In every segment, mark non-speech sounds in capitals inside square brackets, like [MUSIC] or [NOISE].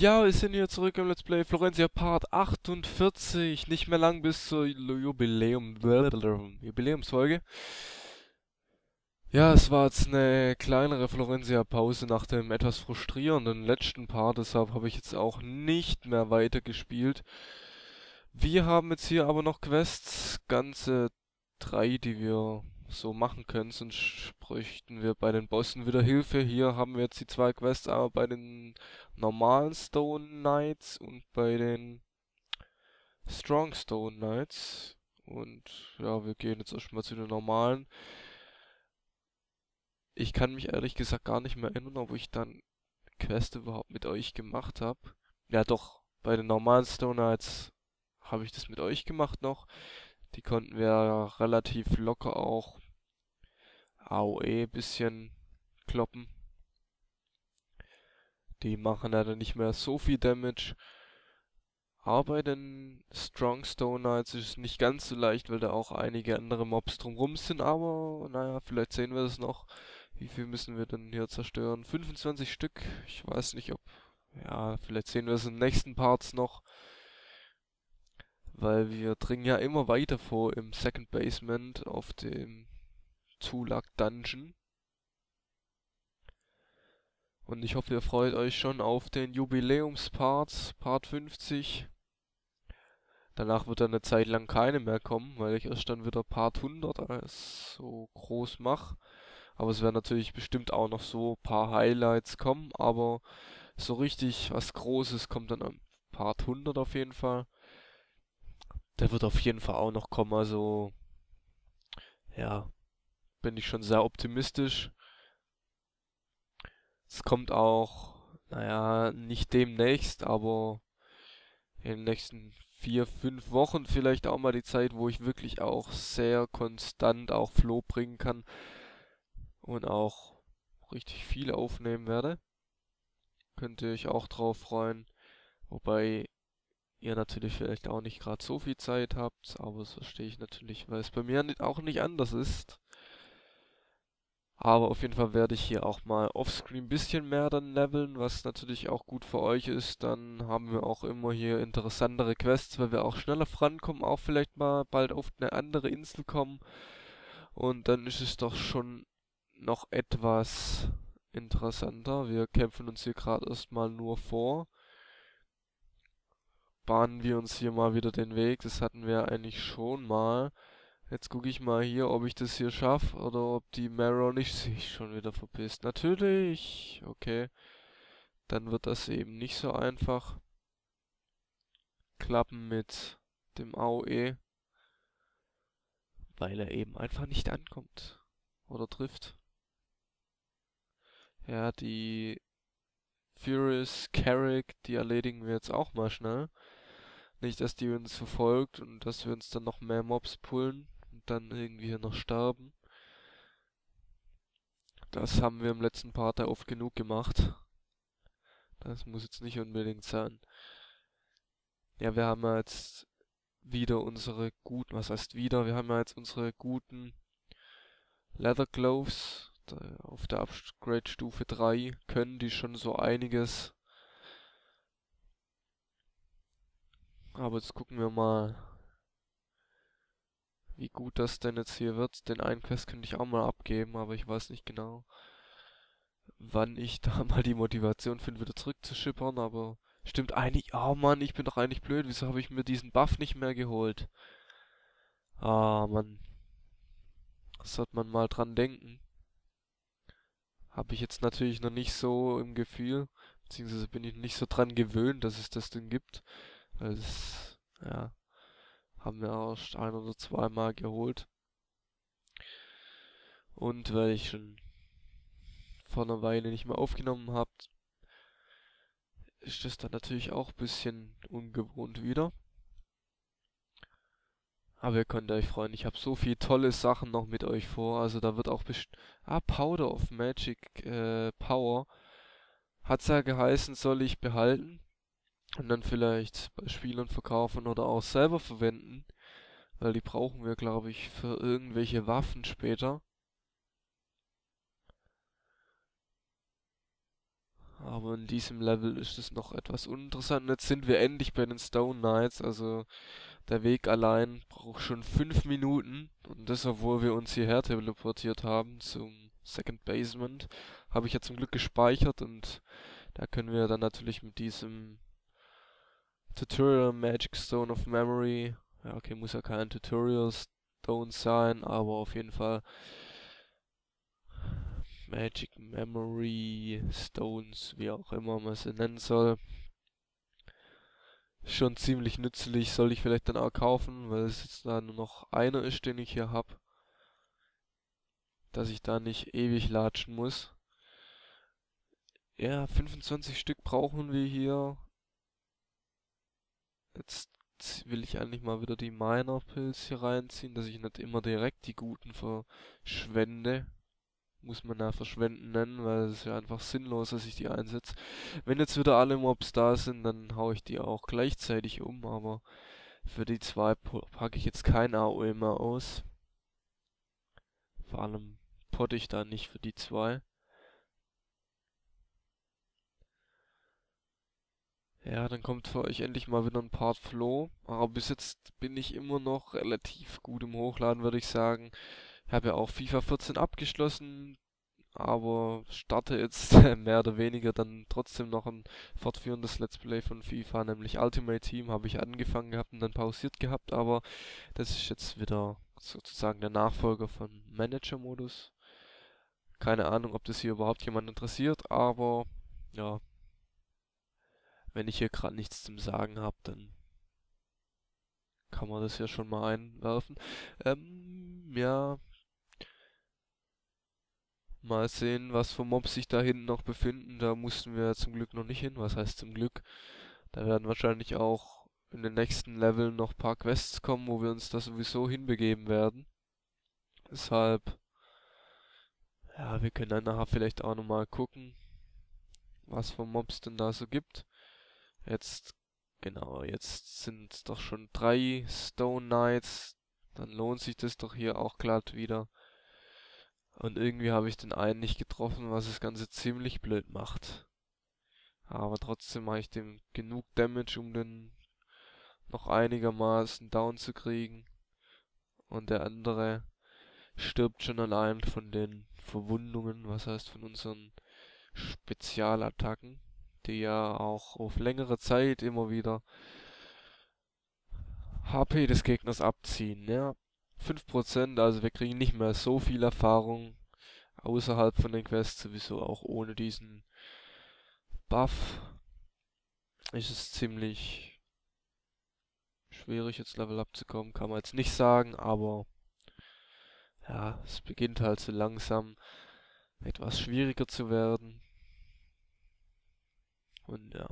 Ja, wir sind hier zurück im Let's Play Florencia Part 48. Nicht mehr lang bis zur Jubiläum Jubiläumsfolge. Ja, es war jetzt eine kleinere Florencia-Pause nach dem etwas frustrierenden letzten Part, deshalb habe ich jetzt auch nicht mehr weitergespielt. Wir haben jetzt hier aber noch Quests, ganze drei, die wir so machen können, sonst bräuchten wir bei den Bossen wieder Hilfe. Hier haben wir jetzt die zwei Quests, aber bei den normalen Stone Knights und bei den Strong Stone Knights. Und ja, wir gehen jetzt erstmal zu den normalen. Ich kann mich ehrlich gesagt gar nicht mehr erinnern, ob ich dann Quest überhaupt mit euch gemacht habe. Ja doch, bei den normalen Stone Knights habe ich das mit euch gemacht noch. Die konnten wir relativ locker auch AOE bisschen kloppen. Die machen leider nicht mehr so viel Damage. Aber bei den Strong Stone Knights ist es nicht ganz so leicht, weil da auch einige andere Mobs drumrum sind. Aber naja, vielleicht sehen wir das noch. Wie viel müssen wir denn hier zerstören? 25 Stück. Ich weiß nicht, ob... Ja, vielleicht sehen wir es im nächsten Parts noch. Weil wir dringen ja immer weiter vor im Second Basement auf dem Zulag Dungeon. Und ich hoffe, ihr freut euch schon auf den Jubiläumspart, Part 50. Danach wird dann eine Zeit lang keine mehr kommen, weil ich erst dann wieder Part 100 als so groß mache. Aber es werden natürlich bestimmt auch noch so ein paar Highlights kommen, aber so richtig was Großes kommt dann am Part 100 auf jeden Fall. Der wird auf jeden Fall auch noch kommen, also ja, bin ich schon sehr optimistisch. Es kommt auch, naja, nicht demnächst, aber in den nächsten vier, fünf Wochen vielleicht auch mal die Zeit, wo ich wirklich auch sehr konstant auch Flow bringen kann und auch richtig viel aufnehmen werde. Könnt ihr euch auch drauf freuen. Wobei ihr natürlich vielleicht auch nicht gerade so viel Zeit habt, aber das verstehe ich natürlich, weil es bei mir auch nicht anders ist. Aber auf jeden Fall werde ich hier auch mal offscreen ein bisschen mehr dann leveln, was natürlich auch gut für euch ist. Dann haben wir auch immer hier interessantere Quests, weil wir auch schneller vorankommen, auch vielleicht mal bald auf eine andere Insel kommen. Und dann ist es doch schon noch etwas interessanter. Wir kämpfen uns hier gerade erstmal nur vor bahnen wir uns hier mal wieder den Weg. Das hatten wir eigentlich schon mal. Jetzt gucke ich mal hier, ob ich das hier schaffe oder ob die Marrow nicht sich schon wieder verpisst. Natürlich. Okay. Dann wird das eben nicht so einfach klappen mit dem AOE. Weil er eben einfach nicht ankommt. Oder trifft. Ja, die Furious Carrick, die erledigen wir jetzt auch mal schnell. Nicht, dass die uns verfolgt und dass wir uns dann noch mehr Mobs pullen und dann irgendwie hier noch sterben. Das haben wir im letzten Part ja oft genug gemacht. Das muss jetzt nicht unbedingt sein. Ja, wir haben ja jetzt wieder unsere guten, was heißt wieder? Wir haben ja jetzt unsere guten Leather Gloves auf der Upgrade Stufe 3 können die schon so einiges Aber jetzt gucken wir mal, wie gut das denn jetzt hier wird. Den einen Quest könnte ich auch mal abgeben, aber ich weiß nicht genau, wann ich [LAUGHS] da mal die Motivation finde, wieder zurückzuschippern. Aber stimmt eigentlich, oh Mann, ich bin doch eigentlich blöd. Wieso habe ich mir diesen Buff nicht mehr geholt? Ah, Mann. Sollte man mal dran denken. Habe ich jetzt natürlich noch nicht so im Gefühl, beziehungsweise bin ich nicht so dran gewöhnt, dass es das denn gibt. Das, ja, haben wir erst ein oder zweimal geholt. Und weil ich schon vor einer Weile nicht mehr aufgenommen habt, ist das dann natürlich auch ein bisschen ungewohnt wieder. Aber ihr könnt euch freuen, ich habe so viele tolle Sachen noch mit euch vor. Also da wird auch bestimmt... Ah, Powder of Magic äh, Power. Hat's ja geheißen, soll ich behalten und dann vielleicht bei Spielern verkaufen oder auch selber verwenden, weil die brauchen wir, glaube ich, für irgendwelche Waffen später. Aber in diesem Level ist es noch etwas uninteressant. Jetzt sind wir endlich bei den Stone Knights. Also der Weg allein braucht schon 5 Minuten. Und das, obwohl wir uns hierher teleportiert haben zum Second Basement. Habe ich ja zum Glück gespeichert und da können wir dann natürlich mit diesem Tutorial Magic Stone of Memory. Ja, okay, muss ja kein Tutorial Stone sein, aber auf jeden Fall Magic Memory Stones, wie auch immer man sie nennen soll. Schon ziemlich nützlich, soll ich vielleicht dann auch kaufen, weil es jetzt da nur noch einer ist, den ich hier habe. Dass ich da nicht ewig latschen muss. Ja, 25 Stück brauchen wir hier. Jetzt will ich eigentlich mal wieder die Miner Pills hier reinziehen, dass ich nicht immer direkt die guten verschwende muss man ja verschwenden nennen, weil es ist ja einfach sinnlos, dass ich die einsetze. Wenn jetzt wieder alle Mobs da sind, dann hau ich die auch gleichzeitig um, aber für die zwei packe ich jetzt kein AOE mehr aus. Vor allem potte ich da nicht für die zwei. Ja, dann kommt für euch endlich mal wieder ein Part Flow. Aber bis jetzt bin ich immer noch relativ gut im Hochladen, würde ich sagen. Habe ja auch FIFA 14 abgeschlossen, aber starte jetzt [LAUGHS] mehr oder weniger dann trotzdem noch ein fortführendes Let's Play von FIFA, nämlich Ultimate Team habe ich angefangen gehabt und dann pausiert gehabt, aber das ist jetzt wieder sozusagen der Nachfolger von Manager-Modus. Keine Ahnung, ob das hier überhaupt jemand interessiert, aber ja, wenn ich hier gerade nichts zum Sagen habe, dann kann man das ja schon mal einwerfen. Ähm, ja, Mal sehen, was für Mobs sich da hinten noch befinden. Da mussten wir zum Glück noch nicht hin. Was heißt zum Glück? Da werden wahrscheinlich auch in den nächsten Leveln noch paar Quests kommen, wo wir uns da sowieso hinbegeben werden. Deshalb, ja, wir können dann nachher vielleicht auch nochmal gucken, was für Mobs denn da so gibt. Jetzt, genau, jetzt sind doch schon drei Stone Knights. Dann lohnt sich das doch hier auch glatt wieder. Und irgendwie habe ich den einen nicht getroffen, was das Ganze ziemlich blöd macht. Aber trotzdem mache ich dem genug Damage, um den noch einigermaßen down zu kriegen. Und der andere stirbt schon allein von den Verwundungen, was heißt von unseren Spezialattacken, die ja auch auf längere Zeit immer wieder HP des Gegners abziehen, ja. 5%, also wir kriegen nicht mehr so viel Erfahrung außerhalb von den Quests, sowieso auch ohne diesen Buff ist es ziemlich schwierig jetzt Level abzukommen, kann man jetzt nicht sagen, aber ja, es beginnt halt so langsam etwas schwieriger zu werden. Und ja.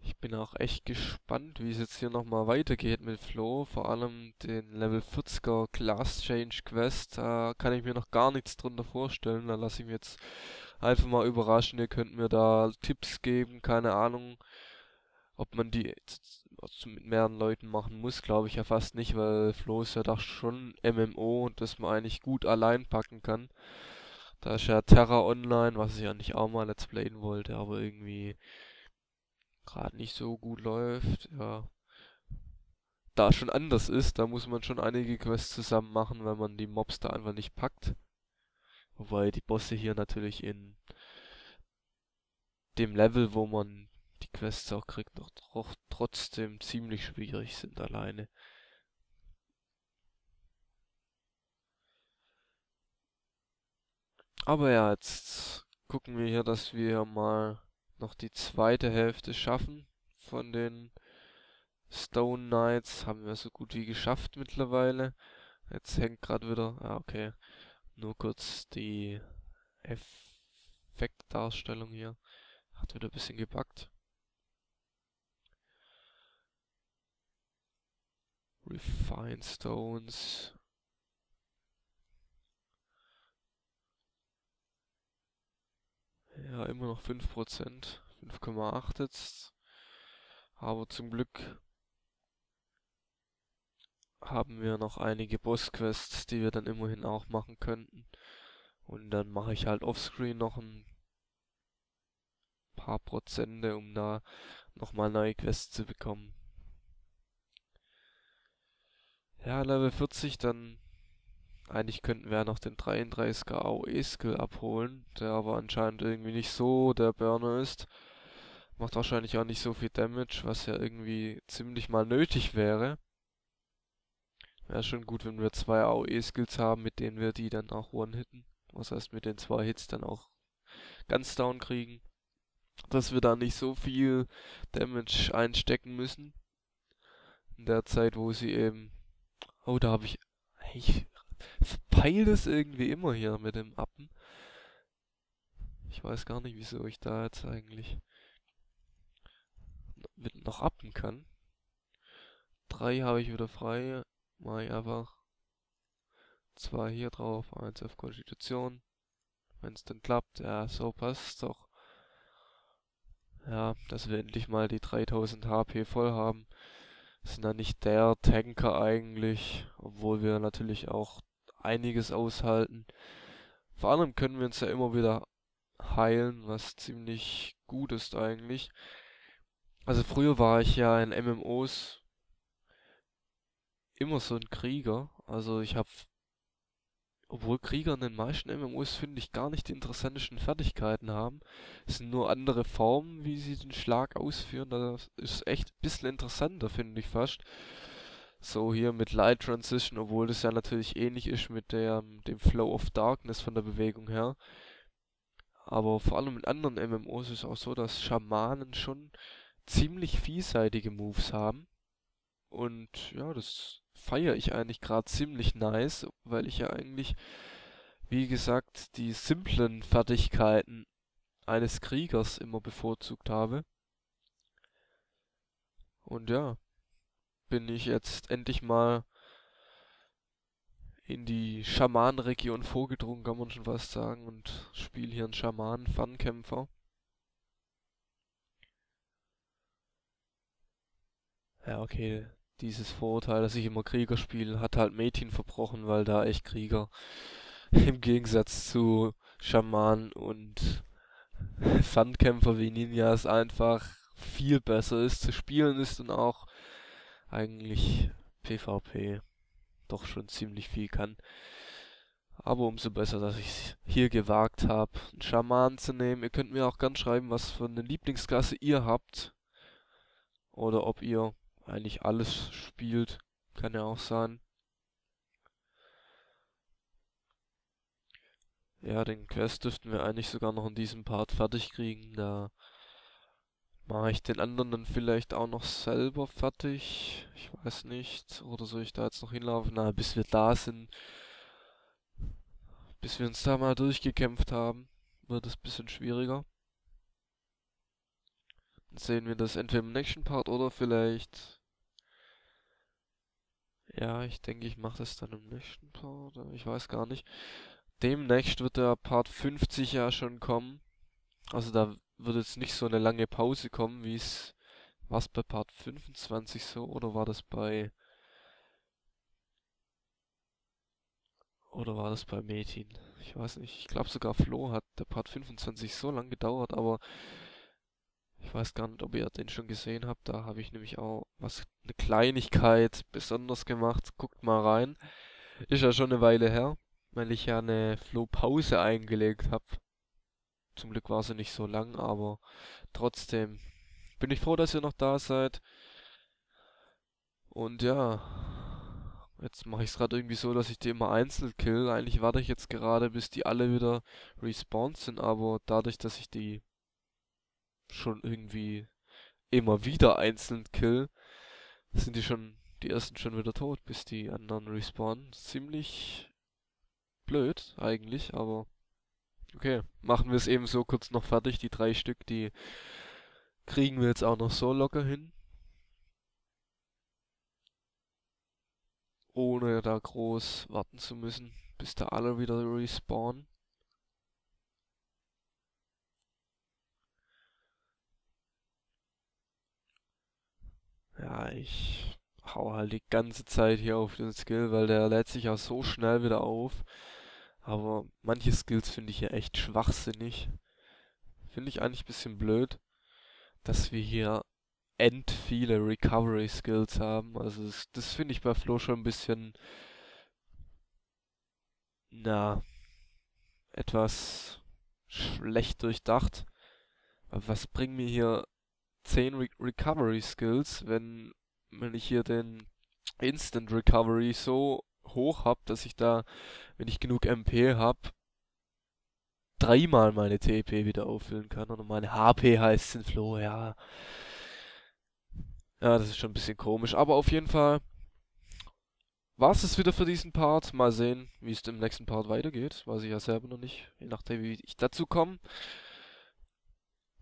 Ich bin auch echt gespannt, wie es jetzt hier nochmal weitergeht mit Flo. Vor allem den Level 40er Class Change Quest. Da kann ich mir noch gar nichts drunter vorstellen. Da lasse ich mich jetzt einfach mal überraschen. Ihr könnt mir da Tipps geben. Keine Ahnung, ob man die mit mehreren Leuten machen muss. Glaube ich ja fast nicht, weil Flo ist ja doch schon MMO und das man eigentlich gut allein packen kann. Da ist ja Terra Online, was ich ja nicht auch mal let's playen wollte, aber irgendwie gerade nicht so gut läuft, ja, da schon anders ist, da muss man schon einige Quests zusammen machen, weil man die Mobs da einfach nicht packt. Wobei die Bosse hier natürlich in dem Level, wo man die Quests auch kriegt, noch tro trotzdem ziemlich schwierig sind alleine. Aber ja, jetzt gucken wir hier, dass wir mal noch die zweite Hälfte schaffen von den Stone Knights. Haben wir so gut wie geschafft mittlerweile. Jetzt hängt gerade wieder, ah okay, nur kurz die Effektdarstellung hier. Hat wieder ein bisschen gebackt. Refine Stones. Ja, immer noch 5%. 5,8 jetzt. Aber zum Glück haben wir noch einige Bossquests, die wir dann immerhin auch machen könnten. Und dann mache ich halt offscreen noch ein paar Prozente, um da nochmal neue Quests zu bekommen. Ja, Level 40, dann eigentlich könnten wir noch den 33er AOE-Skill abholen, der aber anscheinend irgendwie nicht so der Burner ist. Macht wahrscheinlich auch nicht so viel Damage, was ja irgendwie ziemlich mal nötig wäre. Wäre schon gut, wenn wir zwei AOE-Skills haben, mit denen wir die dann auch one-hitten. Was heißt, mit den zwei Hits dann auch ganz down kriegen. Dass wir da nicht so viel Damage einstecken müssen. In der Zeit, wo sie eben... Oh, da habe ich... Ich verpeile das irgendwie immer hier mit dem Appen. Ich weiß gar nicht, wieso ich da jetzt eigentlich mit noch appen kann. Drei habe ich wieder frei. Mach ich einfach zwei hier drauf, eins auf Konstitution. Wenn es dann klappt, ja, so passt doch. Ja, dass wir endlich mal die 3000 HP voll haben. Sind ja nicht der Tanker eigentlich, obwohl wir natürlich auch einiges aushalten. Vor allem können wir uns ja immer wieder heilen, was ziemlich gut ist eigentlich. Also früher war ich ja in MMOs immer so ein Krieger. Also ich habe, obwohl Krieger in den meisten MMOs finde ich gar nicht die interessantesten Fertigkeiten haben. Es sind nur andere Formen, wie sie den Schlag ausführen. Das ist echt ein bisschen interessanter, finde ich fast. So hier mit Light Transition, obwohl das ja natürlich ähnlich ist mit der, dem Flow of Darkness von der Bewegung her. Aber vor allem in anderen MMOs ist es auch so, dass Schamanen schon ziemlich vielseitige Moves haben. Und ja, das feiere ich eigentlich gerade ziemlich nice, weil ich ja eigentlich, wie gesagt, die simplen Fertigkeiten eines Kriegers immer bevorzugt habe. Und ja, bin ich jetzt endlich mal in die Schamanenregion vorgedrungen, kann man schon fast sagen, und spiele hier einen Schamanen-Fernkämpfer. Ja, okay, dieses Vorurteil, dass ich immer Krieger spiele, hat halt Metin verbrochen, weil da echt Krieger [LAUGHS] im Gegensatz zu Schamanen und [LAUGHS] Fernkämpfer wie Ninjas einfach viel besser ist zu spielen ist und auch eigentlich PvP doch schon ziemlich viel kann. Aber umso besser, dass ich es hier gewagt habe, einen Schaman zu nehmen. Ihr könnt mir auch ganz schreiben, was für eine Lieblingsklasse ihr habt. Oder ob ihr eigentlich alles spielt. Kann ja auch sein. Ja, den Quest dürften wir eigentlich sogar noch in diesem Part fertig kriegen. Da Mache ich den anderen dann vielleicht auch noch selber fertig? Ich weiß nicht. Oder soll ich da jetzt noch hinlaufen? Na, bis wir da sind. Bis wir uns da mal durchgekämpft haben, wird es ein bisschen schwieriger. Dann sehen wir das entweder im nächsten Part oder vielleicht... Ja, ich denke, ich mache das dann im nächsten Part. Ich weiß gar nicht. Demnächst wird der Part 50 ja schon kommen. Also da wird jetzt nicht so eine lange Pause kommen, wie es war bei Part 25 so oder war das bei oder war das bei Metin? Ich weiß nicht. Ich glaube sogar Flo hat der Part 25 so lang gedauert, aber ich weiß gar nicht, ob ihr den schon gesehen habt. Da habe ich nämlich auch was eine Kleinigkeit besonders gemacht. Guckt mal rein. Ist ja schon eine Weile her, weil ich ja eine Flo-Pause eingelegt habe. Zum Glück war sie nicht so lang, aber trotzdem bin ich froh, dass ihr noch da seid. Und ja, jetzt mache ich es gerade irgendwie so, dass ich die immer einzeln kill. Eigentlich warte ich jetzt gerade, bis die alle wieder respawned sind, aber dadurch, dass ich die schon irgendwie immer wieder einzeln kill, sind die schon, die ersten schon wieder tot, bis die anderen respawnen. Ziemlich blöd eigentlich, aber Okay, machen wir es eben so kurz noch fertig. Die drei Stück, die kriegen wir jetzt auch noch so locker hin. Ohne da groß warten zu müssen, bis da alle wieder respawnen. Ja, ich hau halt die ganze Zeit hier auf den Skill, weil der lädt sich auch so schnell wieder auf. Aber manche Skills finde ich ja echt schwachsinnig. Finde ich eigentlich ein bisschen blöd, dass wir hier end viele Recovery Skills haben. Also das, das finde ich bei Flo schon ein bisschen, na, etwas schlecht durchdacht. Was bringen mir hier 10 Re Recovery Skills, wenn, wenn ich hier den Instant Recovery so hoch habe, dass ich da, wenn ich genug MP habe, dreimal meine TP wieder auffüllen kann. Oder meine HP heißt es in Flo, ja. Ja, das ist schon ein bisschen komisch. Aber auf jeden Fall war es das wieder für diesen Part. Mal sehen, wie es im nächsten Part weitergeht. Weiß ich ja selber noch nicht. Je nachdem, wie ich dazu komme.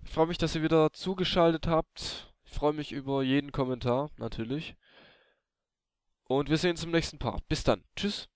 Ich freue mich, dass ihr wieder zugeschaltet habt. Ich freue mich über jeden Kommentar, natürlich. Und wir sehen uns im nächsten Part. Bis dann. Tschüss.